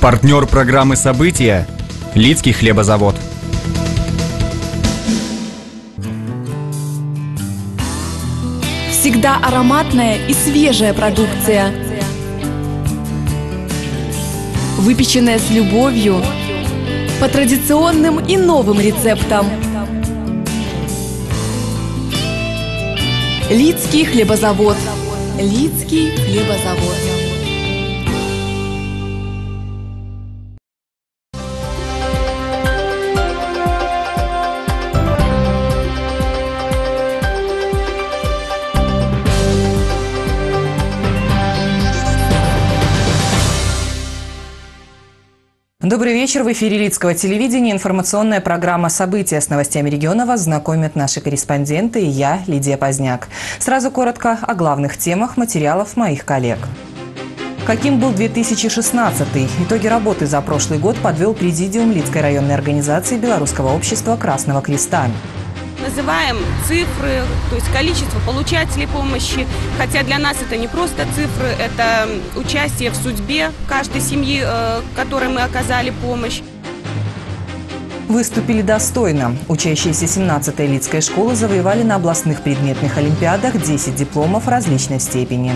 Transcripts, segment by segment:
Партнер программы «События» – Лидский хлебозавод. Всегда ароматная и свежая продукция. Выпеченная с любовью, по традиционным и новым рецептам. Лидский хлебозавод. Лидский хлебозавод. Добрый вечер. В эфире Лицкого телевидения информационная программа «События» с новостями региона вас знакомят наши корреспонденты и я, Лидия Поздняк. Сразу коротко о главных темах материалов моих коллег. Каким был 2016 -й? Итоги работы за прошлый год подвел президиум Лицкой районной организации Белорусского общества Красного Креста называем цифры, то есть количество получателей помощи, хотя для нас это не просто цифры, это участие в судьбе каждой семьи, э, которой мы оказали помощь. Выступили достойно. Учащиеся 17-й Лицкой школы завоевали на областных предметных олимпиадах 10 дипломов различной степени.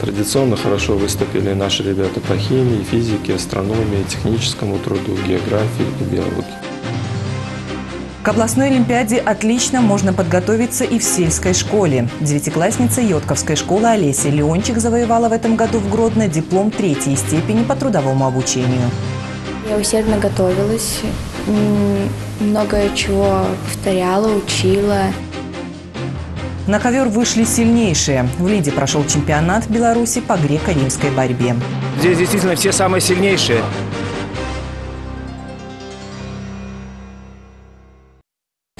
Традиционно хорошо выступили наши ребята по химии, физике, астрономии, техническому труду, географии и биологии. К областной олимпиаде отлично можно подготовиться и в сельской школе. Девятиклассница Йотковской школы Олеся Леончик завоевала в этом году в Гродно диплом третьей степени по трудовому обучению. Я усердно готовилась, много чего повторяла, учила. На ковер вышли сильнейшие. В Лиде прошел чемпионат Беларуси по греко-римской борьбе. Здесь действительно все самые сильнейшие.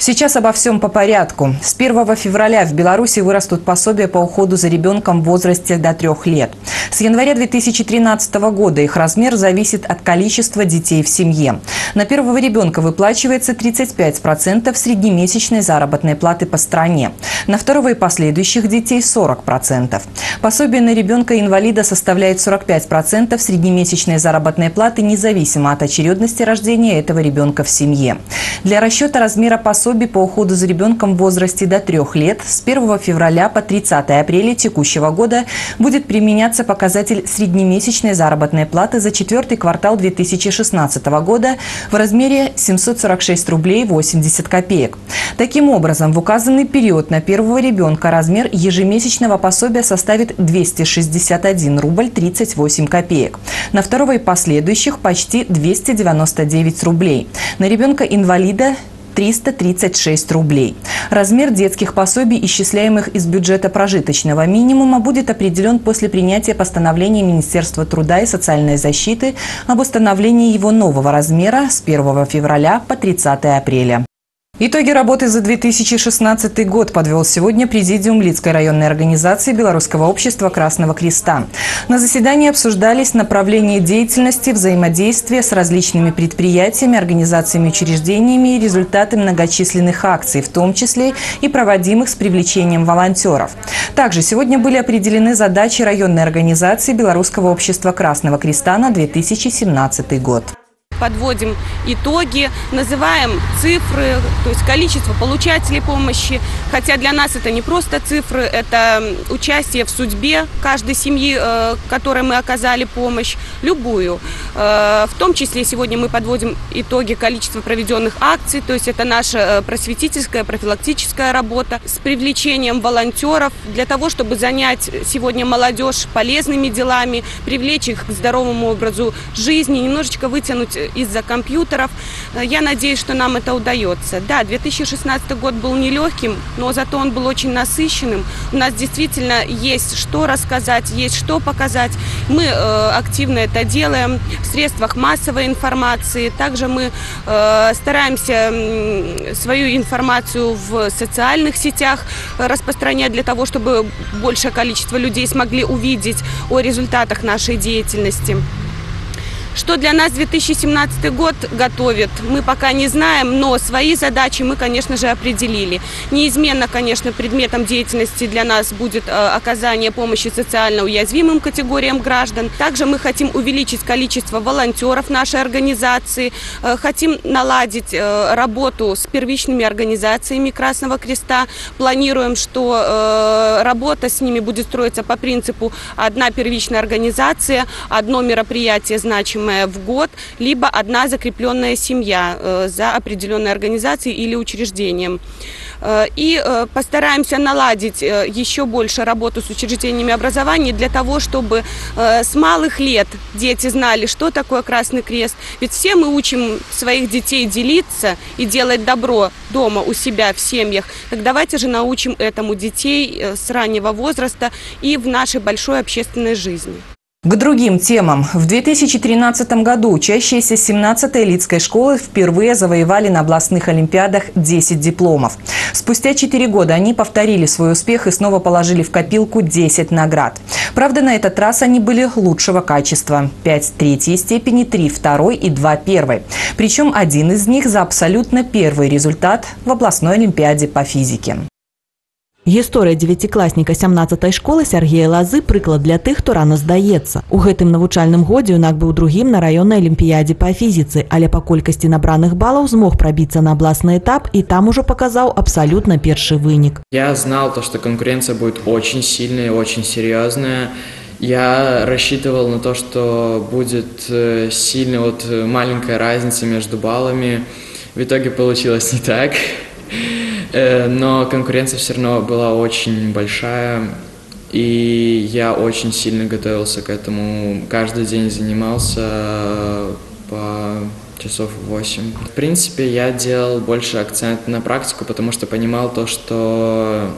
Сейчас обо всем по порядку. С 1 февраля в Беларуси вырастут пособия по уходу за ребенком в возрасте до трех лет. С января 2013 года их размер зависит от количества детей в семье. На первого ребенка выплачивается 35% среднемесячной заработной платы по стране. На второго и последующих детей 40%. Пособие на ребенка-инвалида составляет 45% среднемесячной заработной платы независимо от очередности рождения этого ребенка в семье. Для расчета размера пособия пособий по уходу за ребенком в возрасте до трех лет с 1 февраля по 30 апреля текущего года будет применяться показатель среднемесячной заработной платы за четвертый квартал 2016 года в размере 746 рублей 80 копеек. Таким образом, в указанный период на первого ребенка размер ежемесячного пособия составит 261 рубль 38 копеек. На второго и последующих почти 299 рублей. На ребенка-инвалида 336 рублей. Размер детских пособий, исчисляемых из бюджета прожиточного минимума, будет определен после принятия постановления Министерства труда и социальной защиты об установлении его нового размера с 1 февраля по 30 апреля. Итоги работы за 2016 год подвел сегодня Президиум Лицкой районной организации Белорусского общества Красного Креста. На заседании обсуждались направления деятельности, взаимодействия с различными предприятиями, организациями, учреждениями и результаты многочисленных акций, в том числе и проводимых с привлечением волонтеров. Также сегодня были определены задачи районной организации Белорусского общества Красного Креста на 2017 год подводим итоги, называем цифры, то есть количество получателей помощи. Хотя для нас это не просто цифры, это участие в судьбе каждой семьи, э, которой мы оказали помощь, любую. Э, в том числе сегодня мы подводим итоги количества проведенных акций, то есть это наша э, просветительская, профилактическая работа с привлечением волонтеров для того, чтобы занять сегодня молодежь полезными делами, привлечь их к здоровому образу жизни, немножечко вытянуть из-за компьютеров. Э, я надеюсь, что нам это удается. Да, 2016 год был нелегким, но зато он был очень насыщенным. У нас действительно есть что рассказать, есть что показать. Мы э, активно это делаем в средствах массовой информации. Также мы э, стараемся э, свою информацию в социальных сетях распространять для того, чтобы большее количество людей смогли увидеть о результатах нашей деятельности. Что для нас 2017 год готовит, мы пока не знаем, но свои задачи мы, конечно же, определили. Неизменно, конечно, предметом деятельности для нас будет э, оказание помощи социально уязвимым категориям граждан. Также мы хотим увеличить количество волонтеров нашей организации, э, хотим наладить э, работу с первичными организациями Красного Креста. Планируем, что работа с ними будет строиться по принципу одна первичная организация, одно мероприятие значимое в год, либо одна закрепленная семья э, за определенной организацией или учреждением. Э, и э, постараемся наладить еще больше работу с учреждениями образования для того, чтобы с малых лет дети знали, что такое Красный Крест. Ведь все мы учим своих детей делиться и делать добро дома у себя в семьях. Так давайте же научим этому детей с раннего возраста и в нашей большой общественной жизни. К другим темам. В 2013 году учащиеся 17-й элитской школы впервые завоевали на областных олимпиадах 10 дипломов. Спустя 4 года они повторили свой успех и снова положили в копилку 10 наград. Правда, на этот раз они были лучшего качества. 5 третьей степени, 3 второй и 2 первой. Причем один из них за абсолютно первый результат в областной олимпиаде по физике. Гісторыя дзевяцікласніка 17 школы Сергея Лазы прыклад для тых, хто рана здаецца. У гэтым навучальным годзе юнак быў другім на раённай алімпіядзе па фізіцы, але па колькасці набраных балаў змог прабіцца на абласны этап і там ужо паказаў абсалютна першы вынік. Я знал то, что конкуренция будет очень сильная, очень серьезная. Я рассчитывал на то, что будет э, сильная вот маленькая разница между баллами. В итоге получилось не так. Э, но конкуренция все равно была очень большая, и я очень сильно готовился к этому. Каждый день занимался по часов 8. В принципе, я делал больше акцент на практику, потому что понимал то, что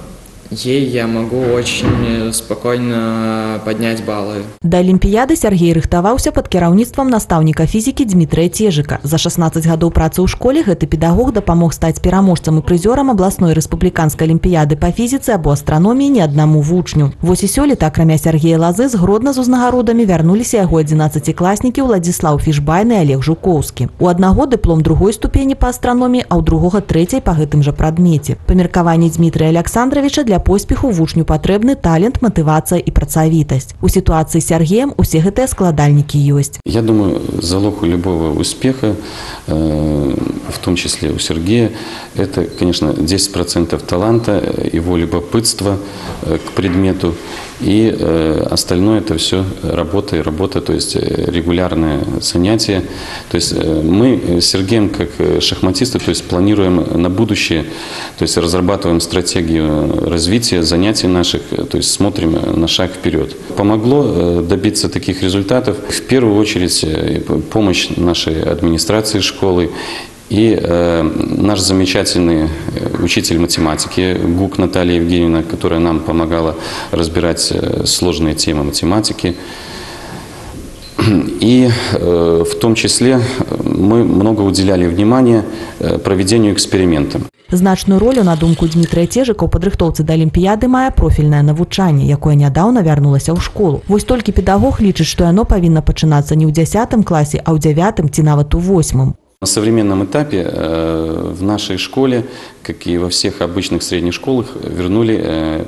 ей я могу очень спокойно поднять баллы. Да Олимпиады Сергей рыхтаваўся под кіраўніцтвам настаўніка фізікі Дмітрия Тежика. За 16 гадоў працы ў школе гэты педагог дапамог стаць пераможцам і прызёрам абласной рэспубліканскай алімпіяды па фізіцы або астраноміі не аднаму вучню. Вось і сёлета акрамя Сергея Лазы згодна з узнагародамі вярнуліся яго 11класнікі Владзіслаў Фішбайны Олег Жукоўскі. У аднаго дыплом другой ступені па астраноміі, а ў другога трэцяй па гэтым жа прадмеце. Па меркаванні Дмітрия Александровича для поспеху вучню патрэбны талент матывацыя і працавітасць у сітуацыі с сергеем усе гэтыя складальнікі ёсць я думаю залог у любого успеха э, в том числе у сергея это конечно 10 процентов таланта его любопытства э, к предмету и э, остальное это все работа и работа, то есть э, регулярное занятие. То есть э, мы с Сергеем, как шахматисты, то есть планируем на будущее, то есть разрабатываем стратегию развития занятий наших, то есть смотрим на шаг вперед. Помогло добиться таких результатов в первую очередь помощь нашей администрации школы и э, наш замечательный э, учитель математики Гук Наталья Евгеньевна, которая нам помогала разбирать э, сложные темы математики. И э, в том числе э, мы много уделяли внимания проведению эксперимента. Значную роль, на думку Дмітрия Тежика, у падрыхтоўцы да алімпіяды мае профільнае навучанне, якое нядаўна вярнулася ў школу. Вось толькі педагог лічыць, што яно павінна пачынацца не ў 10 класе, а ў 9 ці нават у 8. На современном этапе э, в нашей школе, как и во всех обычных средних школах, вернули э,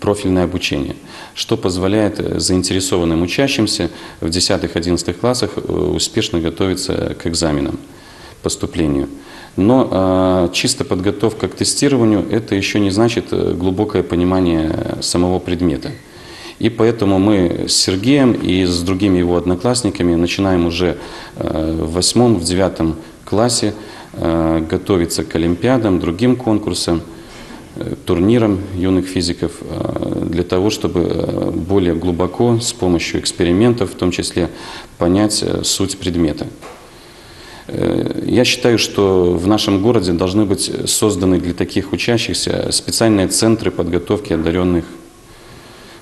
профильное обучение, что позволяет э, заинтересованным учащимся в 10-11 классах успешно готовиться к экзаменам, поступлению. Но чисто подготовка к тестированию – это еще не значит глубокое понимание самого предмета. И поэтому мы с Сергеем и с другими его одноклассниками начинаем уже э, в восьмом, в девятом классе э, готовиться к олимпиадам, другим конкурсам, э, турнирам юных физиков для того, чтобы более глубоко с помощью экспериментов, в том числе, понять суть предмета. Я считаю, что в нашем городе должны быть созданы для таких учащихся специальные центры подготовки одаренных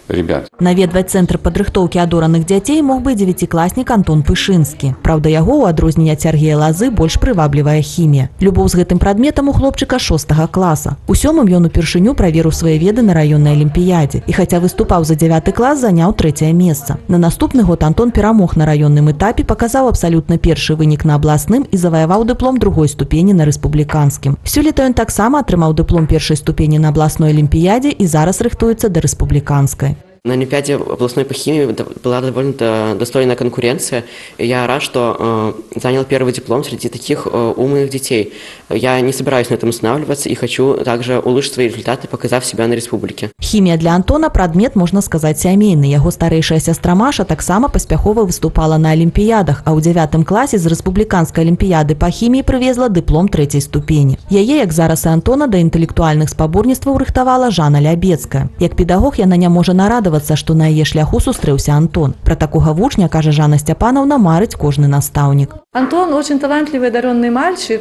ребят. Наведваць цэнтр падрыхтоўкі адораных дзяцей мог бы дзевяцікласнік Антон Пышынскі. Праўда, яго ў адрозненне ад Сергея Лазы больш прываблівая хімія. Любоў з гэтым прадметам у хлопчыка шостага класа. У сёмым ён упершыню праверыў свае веды на раённай алімпіядзе і хаця выступаў за дзявяты клас заняў трэцяе месца. На наступны год Антон перамог на раённым этапе, паказаў абсалютна першы вынік на абласным і заваяваў дыплом другой ступені на рэспубліканскім. Сёлета ён таксама атрымаў дыплом першай ступені на абласной алімпіядзе і зараз рыхтуецца да рэспубліканскай. На Олимпиаде областной по химии была довольно достойная конкуренция. Я рад, что э, занял первый диплом среди таких э, умных детей. Я не собираюсь на этом останавливаться и хочу также улучшить свои результаты, показав себя на республике. Хімія для Антона прадмет, можна сказаць, сямейны. Яго старэйшая сястра Маша таксама паспяхова выступала на алімпіядах, а ў дзявятым класе з рэспубліканскай алімпіяды па хіміі прывезла дыплом трэцяй ступені. Яе, як зараз і Антона, да інтэлектуальных спаборніцтваў рыхтавала Жанна Лябецкая. Як педагог яна не можа нарадаваць радавацца, што на яе шляху сустрэўся Антон. Пра такога вучня, кажа Жанна Сцяпанаўна, марыць кожны настаўнік. Антон очень талантливый, одаренный мальчик.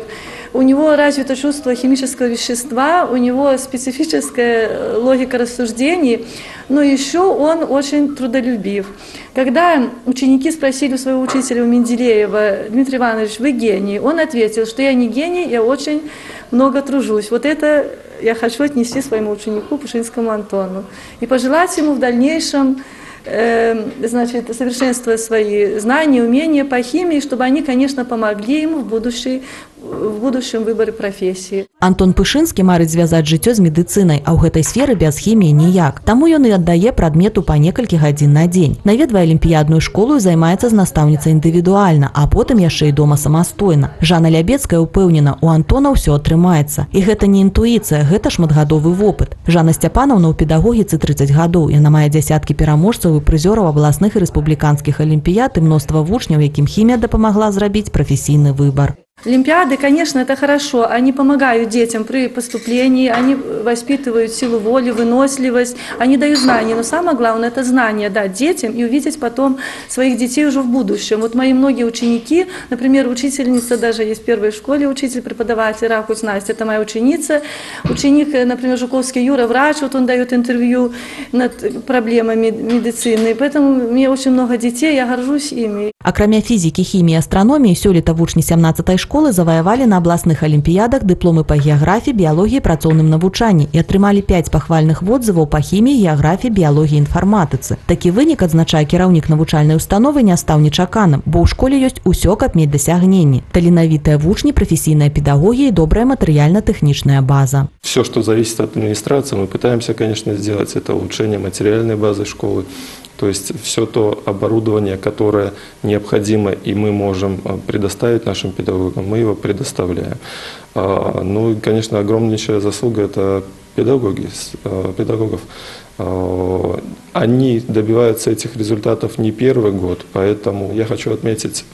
У него развито чувство химического вещества, у него специфическая логика рассуждений, но еще он очень трудолюбив. Когда ученики спросили у своего учителя у Менделеева, Дмитрий Иванович, вы гений, он ответил, что я не гений, я очень много тружусь. Вот это я хочу отнести своему ученику Пушинскому Антону и пожелать ему в дальнейшем значит, совершенствуя свои знания, умения по химии, чтобы они, конечно, помогли ему в, будущей, в будущем выборе профессии. Антон Пышынскі марыць звязаць жыццё з медыцынай, а ў гэтай сферы без хіміі ніяк. Таму ён і аддае прадмету па некалькі гадзін на дзень. Наведвае алімпіядную школу і займаецца з настаўніцай індывідуальна, а потым яшчэ і дома самастойна. Жанна Лябецкая ўпэўнена, у Антона ўсё атрымаецца. І гэта не інтуіцыя, гэта шматгадовы вопыт. Жанна Сцяпанаўна ў педагогіцы 30 гадоў, яна мае дзясяткі пераможцаў і прызёраў абласных і рэспубліканскіх алімпіяд і мноства вучняў, якім хімія дапамагла зрабіць прафесійны выбар. Олимпиады, конечно, это хорошо. Они помогают детям при поступлении, они воспитывают силу воли, выносливость, они дают знания. Но самое главное – это знания дать детям и увидеть потом своих детей уже в будущем. Вот мои многие ученики, например, учительница даже есть в первой школе, учитель, преподаватель Рахус Настя, это моя ученица. Ученик, например, Жуковский Юра, врач, вот он дает интервью над проблемами медицины. Поэтому мне очень много детей, я горжусь ими. Акрамя фізікі, хіміі, астраноміі, сёлета вучні 17 школы заваявалі на абласных алімпіядах дыпломы па геаграфіі, біялогіі, працоўным навучанні і атрымалі 5 пахвальных водзываў па хіміі, геаграфіі, біялогіі, інфарматыцы. Такі вынік адзначае кіраўнік навучальнай установы не стаў нечаканым, бо ў школе ёсць усё, каб мець дасягненні. Таленавітыя вучні, прафесійная педагогія і добрая матэрыяльна-тэхнічная база. Все, что зависит от администрации, мы пытаемся, конечно, сделать это улучшение материальной базы школы, то есть все то оборудование, которое необходимо и мы можем а, предоставить нашим педагогам, мы его предоставляем. А, ну и, конечно, огромнейшая заслуга – это педагоги, а, педагогов. Они добиваются этих результатов не первый год, поэтому я хочу отметить,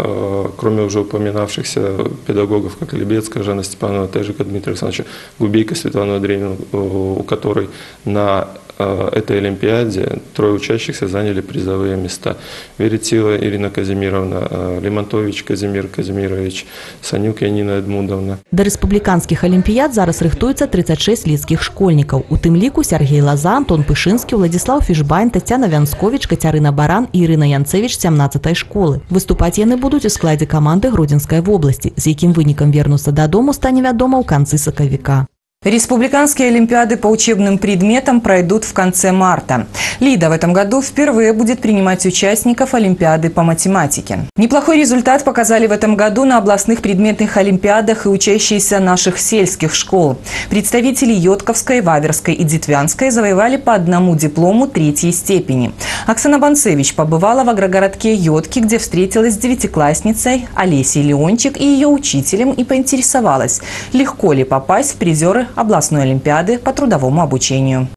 кроме уже упоминавшихся педагогов, как Лебецкая Жанна Степановна, Тежика Дмитрия Александровича, Губейка Светлана Андреевна, у которой на Э, этой Олимпиаде трое учащихся заняли призовые места. Веретила Ирина Казимировна, э, Лимонтович Казимир Казимирович, Санюк Янина Эдмундовна. До республиканских Олимпиад зараз рыхтуецца 36 лідскіх школьнікаў. У тым ліку Сергей Лаза, Антон Пышынскі, Владислав Фішбайн, Татьяна Вянскович, Кацярына Баран і Ірына Янцевич 17 школы. Выступаць яны будуць у складзе каманды Гродзенскай вобласці, з якім вынікам вернуцца дадому стане вядома ў канцы сакавіка. Республиканские олимпиады по учебным предметам пройдут в конце марта. Лида в этом году впервые будет принимать участников Олимпиады по математике. Неплохой результат показали в этом году на областных предметных олимпиадах и учащиеся наших сельских школ. Представители Йотковской, Ваверской и Детвянской завоевали по одному диплому третьей степени. Оксана Банцевич побывала в агрогородке Йотки, где встретилась с девятиклассницей Олесей Леончик и ее учителем и поинтересовалась, легко ли попасть в призеры областной олимпиады по трудовому обучению.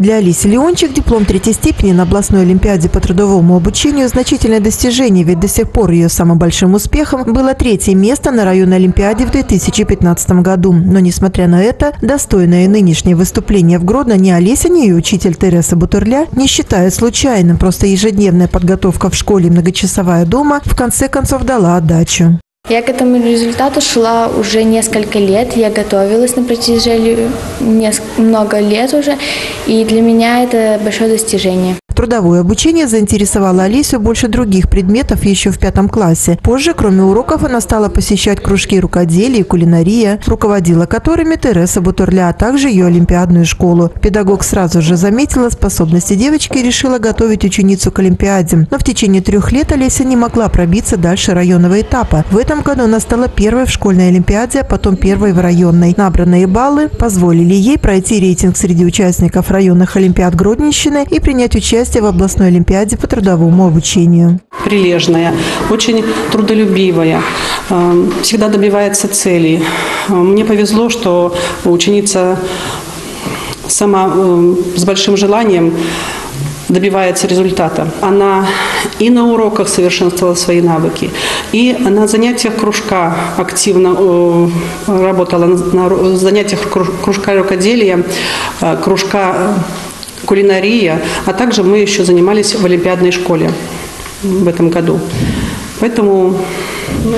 Для Алисы Леончик диплом третьей степени на областной олимпиаде по трудовому обучению – значительное достижение, ведь до сих пор ее самым большим успехом было третье место на районной олимпиаде в 2015 году. Но, несмотря на это, достойное нынешнее выступление в Гродно ни Олеся, ни ее учитель Тереса Бутурля не считают случайным. Просто ежедневная подготовка в школе и многочасовая дома в конце концов дала отдачу. Я к этому результату шла уже несколько лет. Я готовилась на протяжении много лет уже. И для меня это большое достижение. Трудовое обучение заинтересовало Алисю больше других предметов еще в пятом классе. Позже, кроме уроков, она стала посещать кружки рукоделия и кулинария, руководила которыми Тереса Бутурля, а также ее олимпиадную школу. Педагог сразу же заметила способности девочки и решила готовить ученицу к олимпиаде. Но в течение трех лет Олеся не могла пробиться дальше районного этапа. В этом году она стала первой в школьной олимпиаде, а потом первой в районной. Набранные баллы позволили ей пройти рейтинг среди участников районных олимпиад Гродненщины и принять участие участие в областной олимпиаде по трудовому обучению. Прилежная, очень трудолюбивая, э, всегда добивается целей. Э, мне повезло, что ученица сама э, с большим желанием добивается результата. Она и на уроках совершенствовала свои навыки, и на занятиях кружка активно работала, на занятиях кружка рукоделия, кружка кулинария, а также мы еще занимались в Олимпиадной школе в этом году. Поэтому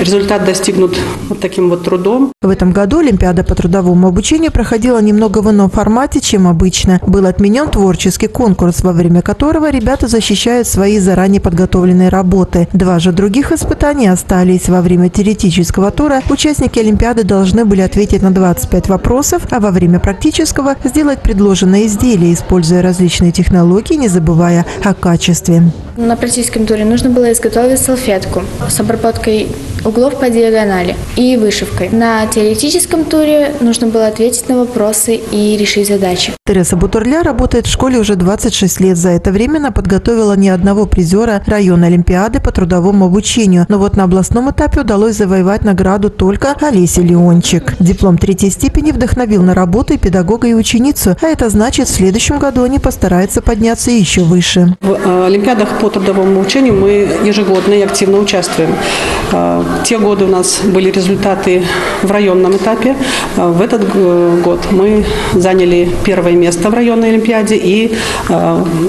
результат достигнут вот таким вот трудом. В этом году Олимпиада по трудовому обучению проходила немного в ином формате, чем обычно. Был отменен творческий конкурс, во время которого ребята защищают свои заранее подготовленные работы. Два же других испытания остались. Во время теоретического тура участники Олимпиады должны были ответить на 25 вопросов, а во время практического сделать предложенное изделие, используя различные технологии, не забывая о качестве. На практическом туре нужно было изготовить салфетку с обработкой углов по диагонали и вышивкой. На теоретическом туре нужно было ответить на вопросы и решить задачи. Тереса Бутурля работает в школе уже 26 лет. За это время она подготовила ни одного призера района Олимпиады по трудовому обучению. Но вот на областном этапе удалось завоевать награду только Олесе Леончик. Диплом третьей степени вдохновил на работу и педагога, и ученицу. А это значит, в следующем году они постараются подняться еще выше. В э, Олимпиадах по трудовому обучению мы ежегодно и активно участвуем. Те годы у нас были результаты в районном этапе. Э, в этот год мы заняли первое место в районной Олимпиаде и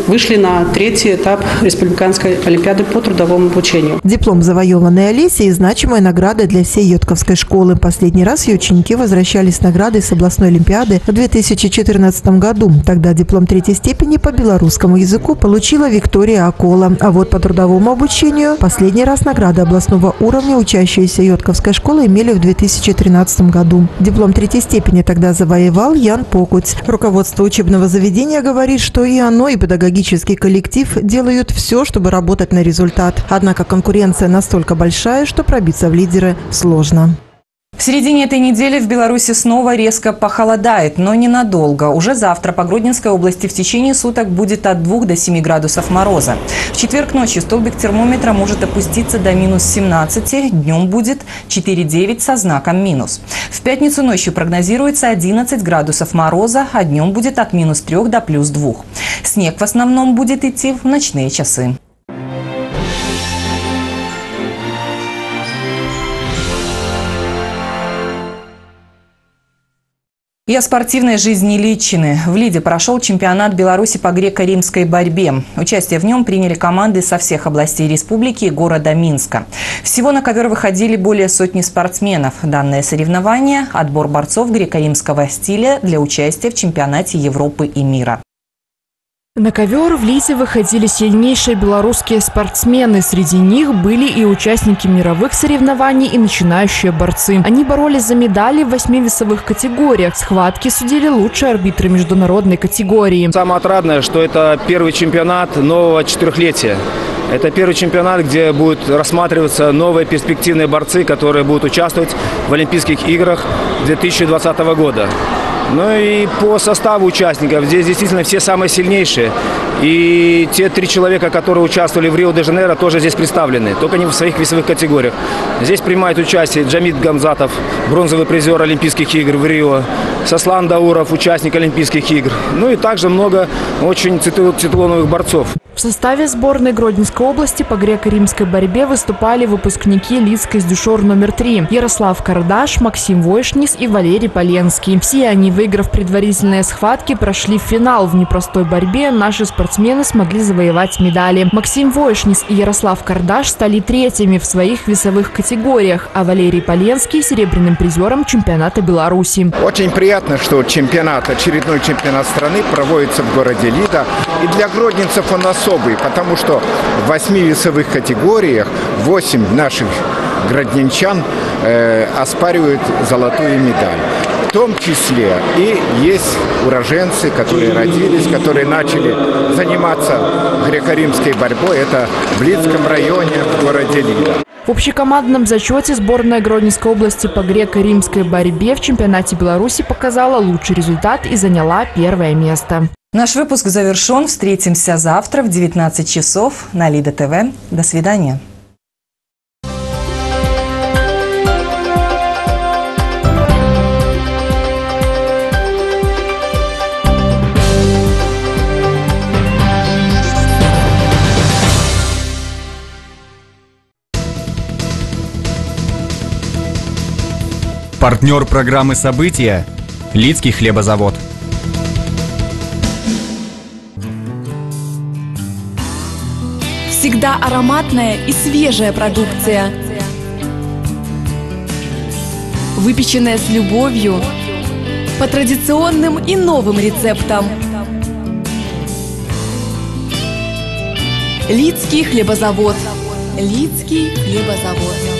вышли на третий этап Республиканской Олимпиады по трудовому обучению. Диплом завоеванный Олесей значимая награда для всей Йотковской школы. Последний раз ее ученики возвращались с наградой с областной Олимпиады в 2014 году. Тогда диплом третьей степени по белорусскому языку получила Виктория Акола. А вот по трудовому обучению последний раз награды областного уровня учащиеся Йотковской школы имели в 2013 году. Диплом третьей степени тогда завоевал Ян Покуц. Руководство учебного заведения говорит, что и оно, и педагогический коллектив делают все, чтобы работать на результат. Однако конкуренция настолько большая, что пробиться в лидеры сложно. В середине этой недели в Беларуси снова резко похолодает, но ненадолго. Уже завтра по Гродненской области в течение суток будет от 2 до 7 градусов мороза. В четверг ночью столбик термометра может опуститься до минус 17, днем будет 4,9 со знаком минус. В пятницу ночью прогнозируется 11 градусов мороза, а днем будет от минус 3 до плюс 2. Снег в основном будет идти в ночные часы. И о спортивной жизни Личины. В Лиде прошел чемпионат Беларуси по греко-римской борьбе. Участие в нем приняли команды со всех областей республики и города Минска. Всего на ковер выходили более сотни спортсменов. Данное соревнование – отбор борцов греко-римского стиля для участия в чемпионате Европы и мира. На ковер в Лизе выходили сильнейшие белорусские спортсмены. Среди них были и участники мировых соревнований и начинающие борцы. Они боролись за медали в восьми весовых категориях. Схватки судили лучшие арбитры международной категории. Самое отрадное, что это первый чемпионат нового четырехлетия. Это первый чемпионат, где будут рассматриваться новые перспективные борцы, которые будут участвовать в Олимпийских играх 2020 года. Ну и по составу участников здесь действительно все самые сильнейшие. И те три человека, которые участвовали в Рио-де-Жанейро, тоже здесь представлены, только не в своих весовых категориях. Здесь принимает участие Джамид Гамзатов, бронзовый призер Олимпийских игр в Рио, Сослан Дауров, участник Олимпийских игр. Ну и также много очень титулованных борцов. В составе сборной Гродненской области по греко-римской борьбе выступали выпускники Лицкой с дюшор номер три Ярослав Кардаш, Максим Войшнис и Валерий Поленский. Все они, выиграв предварительные схватки, прошли в финал. В непростой борьбе наши спортсмены смогли завоевать медали. Максим Войшнис и Ярослав Кардаш стали третьими в своих весовых категориях, а Валерий Поленский – серебряным призером чемпионата Беларуси. Очень приятно, что чемпионат, очередной чемпионат страны проводится в городе Лида. И для гродненцев он особый, потому что в восьми весовых категориях восемь наших градненчан э, оспаривают золотую медаль. В том числе и есть уроженцы, которые родились, которые начали заниматься греко-римской борьбой. Это в Лидском районе, в городе Лида. В общекомандном зачете сборная Гродненской области по греко-римской борьбе в чемпионате Беларуси показала лучший результат и заняла первое место. Наш выпуск завершен. Встретимся завтра в 19 часов на Лида ТВ. До свидания. Партнер программы «События» – Лидский хлебозавод. Всегда ароматная и свежая продукция. Выпеченная с любовью, по традиционным и новым рецептам. Лидский хлебозавод. Лидский хлебозавод.